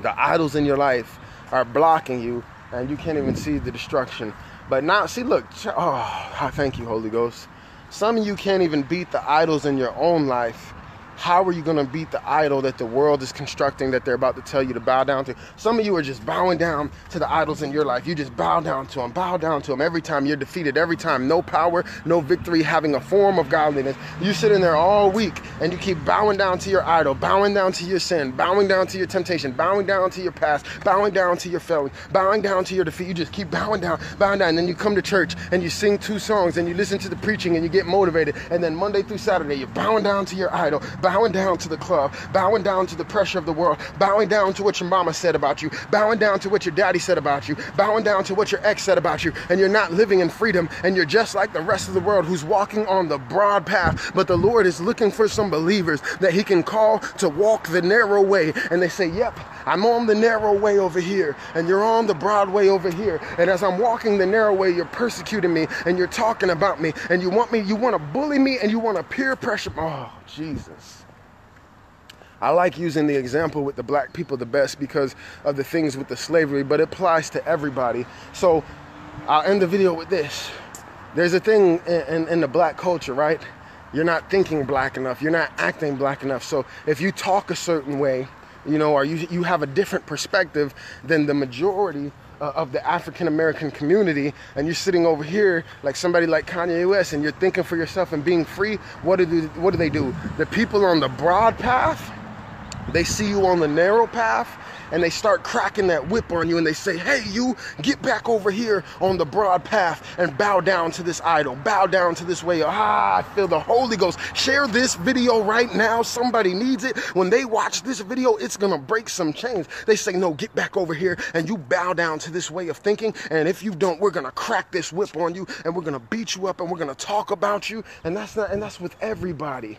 S1: The idols in your life are blocking you and you can't even see the destruction. But now, see, look, oh, thank you, Holy Ghost. Some of you can't even beat the idols in your own life how are you going to beat the idol that the world is constructing that they're about to tell you to bow down to? Some of you are just bowing down to the idols in your life. You just bow down to them, bow down to them every time you're defeated, every time no power, no victory, having a form of godliness. You sit in there all week and you keep bowing down to your idol, bowing down to your sin, bowing down to your temptation, bowing down to your past, bowing down to your failing, bowing down to your defeat. You just keep bowing down, bowing down. And then you come to church and you sing two songs and you listen to the preaching and you get motivated. And then Monday through Saturday, you're bowing down to your idol, bowing down to the club, bowing down to the pressure of the world, bowing down to what your mama said about you, bowing down to what your daddy said about you, bowing down to what your ex said about you, and you're not living in freedom, and you're just like the rest of the world who's walking on the broad path. But the Lord is looking for some believers that He can call to walk the narrow way. And they say, Yep, I'm on the narrow way over here, and you're on the broad way over here. And as I'm walking the narrow way, you're persecuting me, and you're talking about me, and you want me, you want to bully me, and you want to peer pressure. Oh, Jesus. I like using the example with the black people the best because of the things with the slavery, but it applies to everybody. So I'll end the video with this. There's a thing in, in, in the black culture, right? You're not thinking black enough. You're not acting black enough. So if you talk a certain way, you know, or you, you have a different perspective than the majority uh, of the African American community, and you're sitting over here like somebody like Kanye West, and you're thinking for yourself and being free, what do, what do they do? The people on the broad path, they see you on the narrow path and they start cracking that whip on you and they say, Hey, you get back over here on the broad path and bow down to this idol, bow down to this way. Ah, I feel the Holy Ghost. Share this video right now. Somebody needs it. When they watch this video, it's gonna break some chains. They say, No, get back over here and you bow down to this way of thinking. And if you don't, we're gonna crack this whip on you and we're gonna beat you up and we're gonna talk about you. And that's not, and that's with everybody.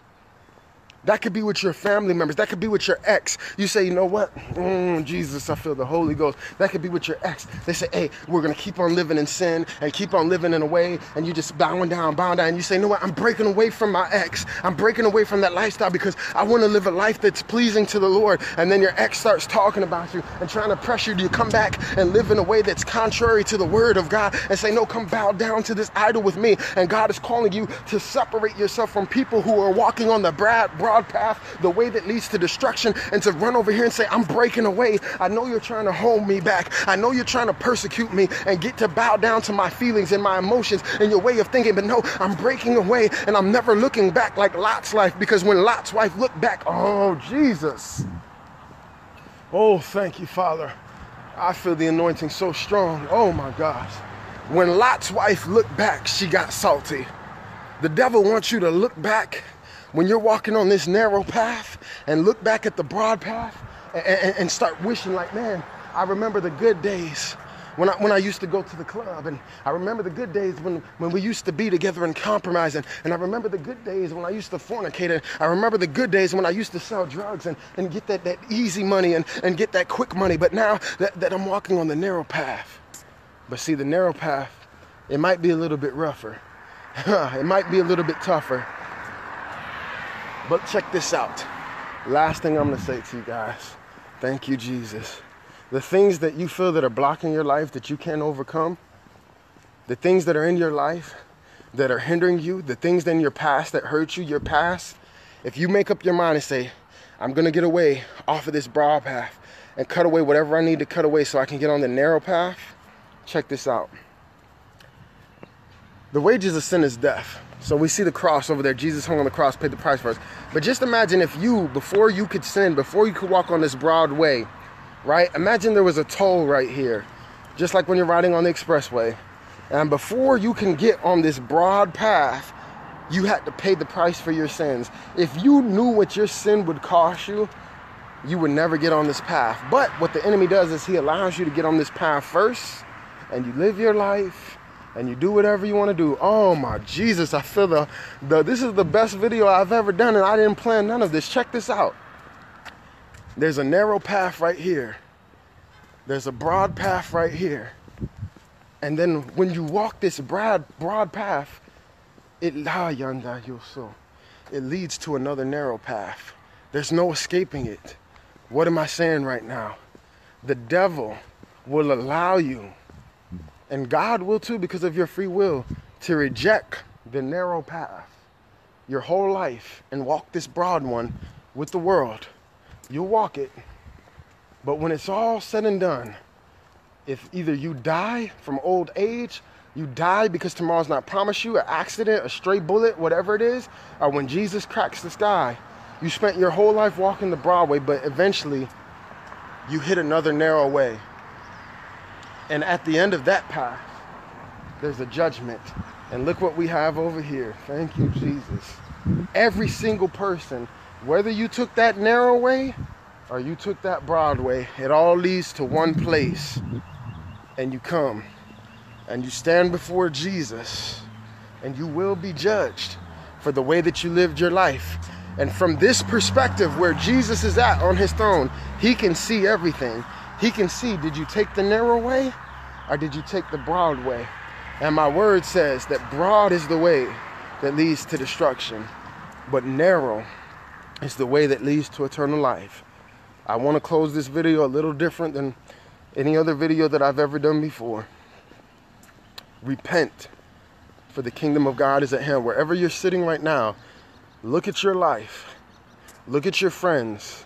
S1: That could be with your family members. That could be with your ex. You say, you know what? Mm, Jesus, I feel the Holy Ghost. That could be with your ex. They say, hey, we're going to keep on living in sin and keep on living in a way. And you just bowing down, bowing down. And you say, you know what? I'm breaking away from my ex. I'm breaking away from that lifestyle because I want to live a life that's pleasing to the Lord. And then your ex starts talking about you and trying to pressure you to come back and live in a way that's contrary to the word of God and say, no, come bow down to this idol with me. And God is calling you to separate yourself from people who are walking on the broad, broad broad path, the way that leads to destruction, and to run over here and say, I'm breaking away. I know you're trying to hold me back. I know you're trying to persecute me and get to bow down to my feelings and my emotions and your way of thinking. But no, I'm breaking away and I'm never looking back like Lot's life because when Lot's wife looked back, oh, Jesus. Oh, thank you, Father. I feel the anointing so strong. Oh, my gosh. When Lot's wife looked back, she got salty. The devil wants you to look back when you're walking on this narrow path and look back at the broad path and, and, and start wishing like, man, I remember the good days when I, when I used to go to the club. And I remember the good days when, when we used to be together and compromise. And, and I remember the good days when I used to fornicate. And I remember the good days when I used to sell drugs and, and get that, that easy money and, and get that quick money. But now that, that I'm walking on the narrow path. But see, the narrow path, it might be a little bit rougher. it might be a little bit tougher. But check this out. Last thing I'm to say to you guys. Thank you, Jesus. The things that you feel that are blocking your life that you can't overcome, the things that are in your life that are hindering you, the things in your past that hurt you, your past, if you make up your mind and say, I'm to get away off of this broad path and cut away whatever I need to cut away so I can get on the narrow path, check this out. The wages of sin is death. So we see the cross over there. Jesus hung on the cross, paid the price for us. But just imagine if you, before you could sin, before you could walk on this broad way, right? Imagine there was a toll right here, just like when you're riding on the expressway. And before you can get on this broad path, you had to pay the price for your sins. If you knew what your sin would cost you, you would never get on this path. But what the enemy does is he allows you to get on this path first, and you live your life, and you do whatever you want to do. Oh my Jesus, I feel the, the this is the best video I've ever done, and I didn't plan none of this. Check this out. There's a narrow path right here. There's a broad path right here. And then when you walk this broad broad path, it ah, it leads to another narrow path. There's no escaping it. What am I saying right now? The devil will allow you, and God will too, because of your free will, to reject the narrow path your whole life and walk this broad one with the world. You'll walk it, but when it's all said and done, if either you die from old age, you die because tomorrow's not promised you, an accident, a stray bullet, whatever it is, or when Jesus cracks the sky, you spent your whole life walking the Broadway, but eventually you hit another narrow way. And at the end of that path, there's a judgment. And look what we have over here. Thank you, Jesus. Every single person, whether you took that narrow way or you took that broad way, it all leads to one place and you come and you stand before Jesus and you will be judged for the way that you lived your life. And from this perspective, where Jesus is at on his throne, he can see everything. He can see did you take the narrow way or did you take the broad way? And my word says that broad is the way that leads to destruction, but narrow is the way that leads to eternal life. I want to close this video a little different than any other video that I've ever done before. Repent, for the kingdom of God is at hand. Wherever you're sitting right now, look at your life. Look at your friends.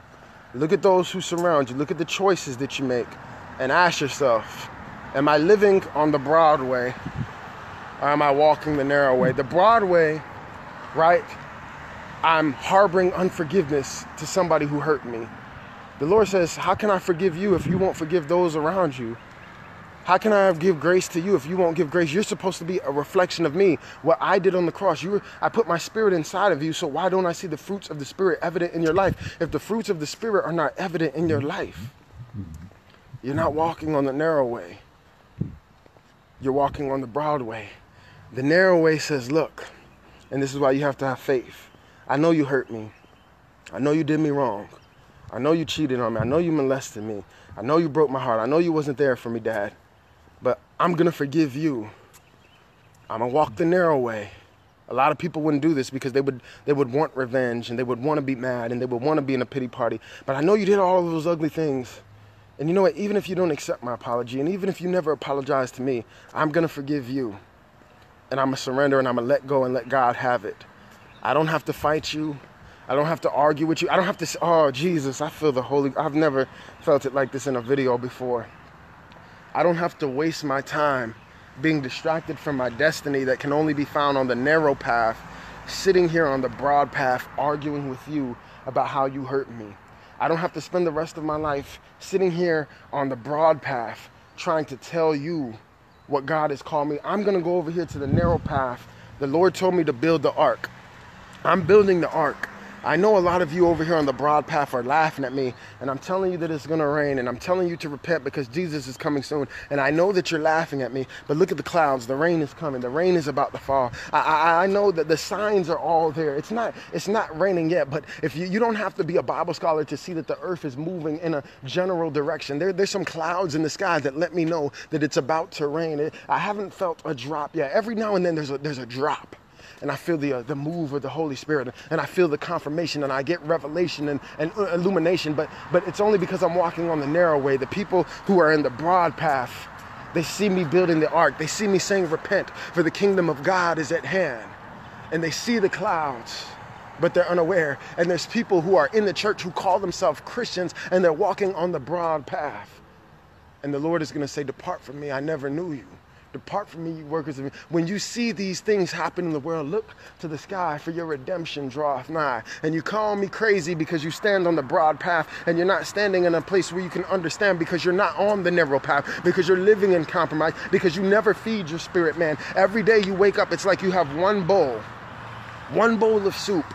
S1: Look at those who surround you. Look at the choices that you make and ask yourself, am I living on the Broadway or am I walking the narrow way? The Broadway, right? I'm harboring unforgiveness to somebody who hurt me. The Lord says, How can I forgive you if you won't forgive those around you? How can I give grace to you if you won't give grace? You're supposed to be a reflection of me. What I did on the cross. You were, I put my spirit inside of you, so why don't I see the fruits of the spirit evident in your life? If the fruits of the spirit are not evident in your life, you're not walking on the narrow way. You're walking on the broad way. The narrow way says, Look, and this is why you have to have faith. I know you hurt me. I know you did me wrong. I know you cheated on me. I know you molested me. I know you broke my heart. I know you wasn't there for me, Dad. I'm going to forgive you. I'm going to walk the narrow way. A lot of people wouldn't do this because they would they would want revenge and they would want to be mad and they would want to be in a pity party. But I know you did all of those ugly things. And you know what? Even if you don't accept my apology and even if you never apologize to me, I'm going to forgive you. And I'm going to surrender and I'm going to let go and let God have it. I don't have to fight you. I don't have to argue with you. I don't have to say, oh, Jesus, I feel the Holy. I've never felt it like this in a video before. I don't have to waste my time being distracted from my destiny that can only be found on the narrow path, sitting here on the broad path, arguing with you about how you hurt me. I don't have to spend the rest of my life sitting here on the broad path trying to tell you what God has called me. I'm going to go over here to the narrow path. The Lord told me to build the ark. I'm building the ark. I know a lot of you over here on the broad path are laughing at me, and I'm telling you that it's going to rain, and I'm telling you to repent because Jesus is coming soon. And I know that you're laughing at me, but look at the clouds. The rain is coming. The rain is about to fall. I, I, I know that the signs are all there. It's not it's not raining yet, but if you, you don't have to be a Bible scholar to see that the earth is moving in a general direction. There, there's some clouds in the sky that let me know that it's about to rain. It, I haven't felt a drop yet. Every now and then there's a, there's a drop and I feel the, uh, the move of the Holy Spirit and I feel the confirmation and I get revelation and, and uh, illumination. But, but it's only because I'm walking on the narrow way. The people who are in the broad path, They see me building the ark. They see me saying, Repent, for the kingdom of God is at hand. And they see the clouds, but they're unaware. And there's people who are in the church who call themselves Christians and they're walking on the broad path. And the Lord is going to say, Depart from me, I never knew you. Depart from me, you workers of me. When you see these things happen in the world, look to the sky, for your redemption draweth nigh. And you call me crazy because you stand on the broad path and you're not standing in a place where you can understand because you're not on the narrow path, because you're living in compromise, because you never feed your spirit man. Every day you wake up, it's like you have one bowl, one bowl of soup.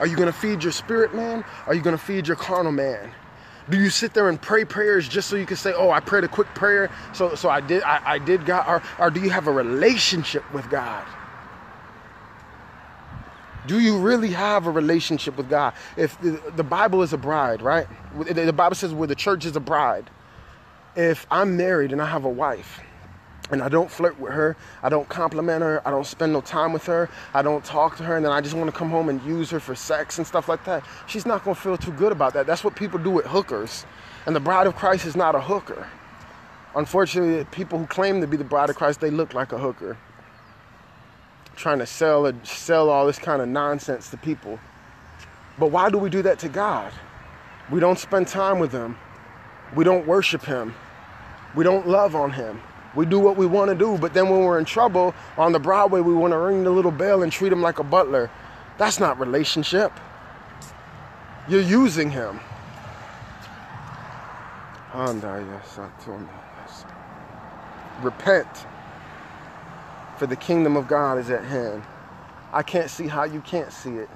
S1: Are you going to feed your spirit man? Are you going to feed your carnal man? Do you sit there and pray prayers just so you can say, "Oh, I prayed a quick prayer, so so I did I, I did God," or, or do you have a relationship with God? Do you really have a relationship with God? If the, the Bible is a bride, right? The Bible says where the church is a bride. If I'm married and I have a wife, and I don't flirt with her, I don't compliment her, I don't spend no time with her, I don't talk to her, and then I just want to come home and use her for sex and stuff like that, she's not going to feel too good about that. That's what people do with hookers. And the bride of Christ is not a hooker. Unfortunately, people who claim to be the bride of Christ, they look like a hooker. Trying to sell a, sell all this kind of nonsense to people. But why do we do that to God? We don't spend time with him. We don't worship him. We don't love on him. We do what we want to do, but then when we're in trouble on the Broadway, we want to ring the little bell and treat him like a butler. That's not relationship. You're using him. Repent, for the kingdom of God is at hand. I can't see how you can't see it.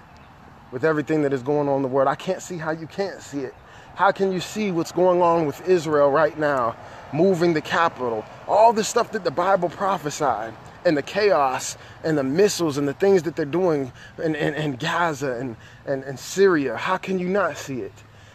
S1: With everything that is going on in the world, I can't see how you can't see it. How can you see what's going on with Israel right now? Moving the capital, all the stuff that the Bible prophesied, and the chaos and the missiles and the things that they're doing in, in, in Gaza and, and, and Syria. How can you not see it?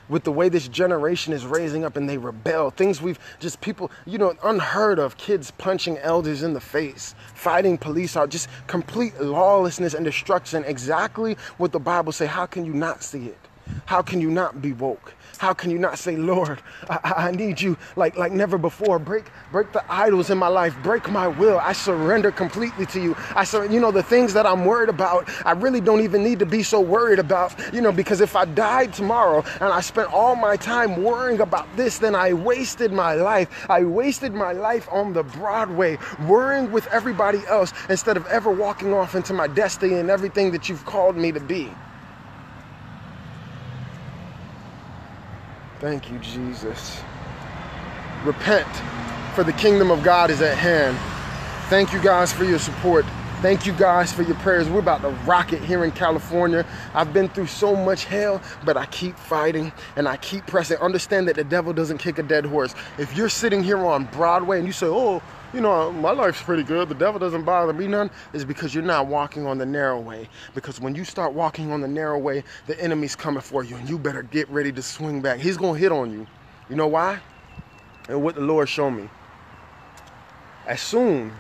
S1: With the way this generation is raising up and they rebel, things we've just people, you know, unheard of kids punching elders in the face, fighting police out, just complete lawlessness and destruction. Exactly what the Bible say. How can you not see it? How can you not be woke? How can you not say, Lord, I, I need you like, like never before. Break, break the idols in my life. Break my will. I surrender completely to you. I sur- you know, the things that I'm worried about, I really don't even need to be so worried about, you know, because if I died tomorrow and I spent all my time worrying about this, then I wasted my life. I wasted my life on the Broadway, worrying with everybody else instead of ever walking off into my destiny and everything that you've called me to be. Thank you, Jesus. Repent, for the kingdom of God is at hand. Thank you guys for your support. Thank you guys for your prayers. We're about to rock it here in California. I've been through so much hell, but I keep fighting and I keep pressing. Understand that the devil doesn't kick a dead horse. If you're sitting here on Broadway and you say, oh, you know, my life's pretty good, the devil doesn't bother me none, is because you're not walking on the narrow way. Because when you start walking on the narrow way, the enemy's coming for you and you better get ready to swing back. He's to hit on you. You know why? And what the Lord showed me. As soon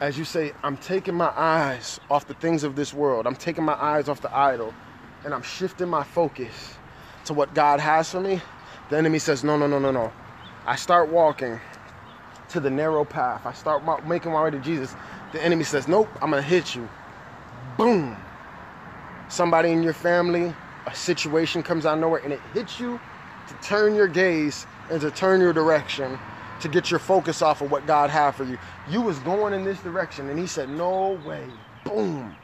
S1: as you say, I'm taking my eyes off the things of this world, I'm taking my eyes off the idol, and I'm shifting my focus to what God has for me, the enemy says, No, no, no, no, no. I start walking to the narrow path. I start making my way to Jesus. The enemy says, Nope, I'm going to hit you. Boom. Somebody in your family, a situation comes out of nowhere, and it hits you to turn your gaze and to turn your direction to get your focus off of what God had for you. You was going in this direction, and he said, No way. Boom.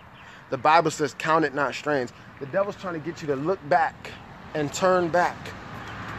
S1: The Bible says, Count it not strange. The devil's trying to get you to look back and turn back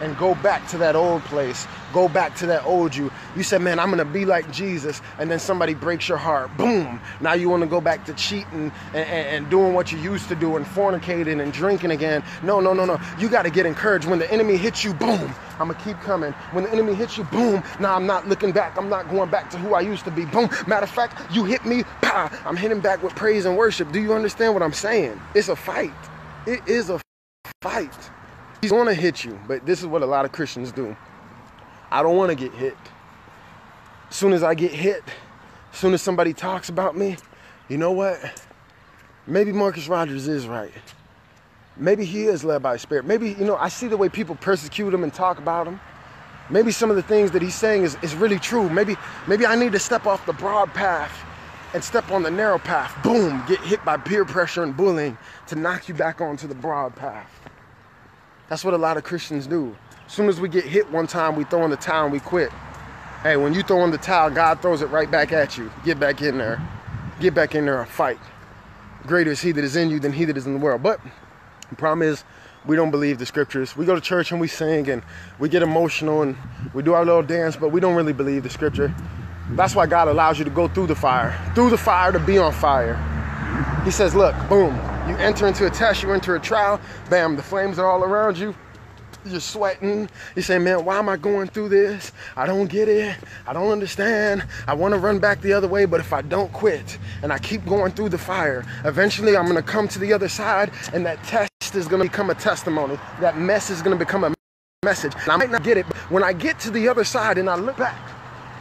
S1: and go back to that old place, go back to that old you. You said, man, I'm gonna be like Jesus, and then somebody breaks your heart. Boom! Now you wanna go back to cheating and, and, and doing what you used to do and fornicating and drinking again. No, no, no, no. You gotta get encouraged. When the enemy hits you, boom, I'm gonna keep coming. When the enemy hits you, boom, now I'm not looking back. I'm not going back to who I used to be. Boom. Matter of fact, you hit me, pow, I'm hitting back with praise and worship. Do you understand what I'm saying? It's a fight. It is a fight. He's gonna hit you, but this is what a lot of Christians do. I don't wanna get hit. As soon as I get hit, as soon as somebody talks about me, you know what? Maybe Marcus Rogers is right. Maybe he is led by a spirit. Maybe, you know, I see the way people persecute him and talk about him. maybe some of the things that he's saying is, is really true. Maybe, maybe I need to step off the broad path and step on the narrow path. Boom, get hit by peer pressure and bullying to knock you back onto the broad path. That's what a lot of Christians do. As soon as we get hit one time, we throw in the towel and we quit. Hey, when you throw in the towel, God throws it right back at you. Get back in there. Get back in there and fight. Greater is he that is in you than he that is in the world. But the problem is, we don't believe the scriptures. We go to church and we sing and we get emotional and we do our little dance, but we don't really believe the scripture. That's why God allows you to go through the fire, through the fire to be on fire. He says, look, boom, you enter into a test, you enter a trial, bam, the flames are all around you. You're sweating. You say, man, why am I going through this? I don't get it. I don't understand. I want to run back the other way, but if I don't quit and I keep going through the fire, eventually I'm going to come to the other side and that test is going to become a testimony. That mess is going to become a message. And I might not get it, but when I get to the other side and I look back,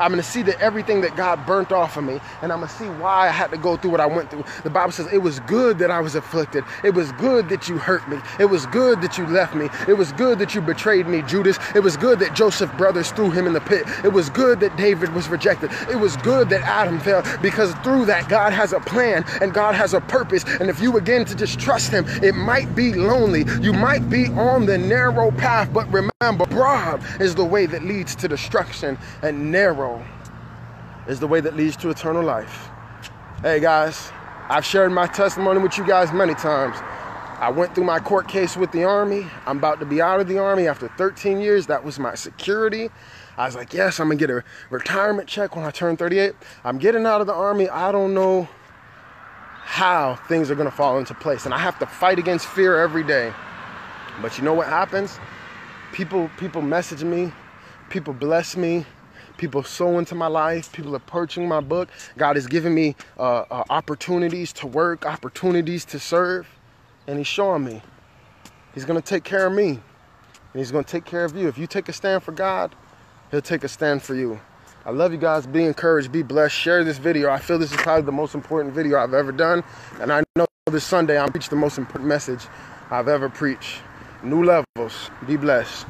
S1: I'm going to see that everything that God burnt off of me, and I'm going to see why I had to go through what I went through. The Bible says it was good that I was afflicted. It was good that you hurt me. It was good that you left me. It was good that you betrayed me, Judas. It was good that Joseph brothers threw him in the pit. It was good that David was rejected. It was good that Adam fell because through that God has a plan and God has a purpose. And if you begin to just trust him, it might be lonely. You might be on the narrow path, but remember, broad is the way that leads to destruction and narrow is the way that leads to eternal life. Hey guys, I've shared my testimony with you guys many times. I went through my court case with the Army. I'm about to be out of the Army after 13 years. That was my security. I was like, yes, I'm gonna get a retirement check when I turn 38. I'm getting out of the Army. I don't know how things are gonna fall into place. And I have to fight against fear every day. But you know what happens? People, people message me, people bless me, people sow into my life people are purchasing my book. God is giving me uh, uh, opportunities to work opportunities to serve and he's showing me. He's going to take care of me and he's going to take care of you. If you take a stand for god he'll take a stand for you. I love you guys. Be encouraged. Be blessed. Share this video. I feel this is probably the most important video i've ever done and i know this sunday i'm preach the most important message i've ever preached new levels. Be blessed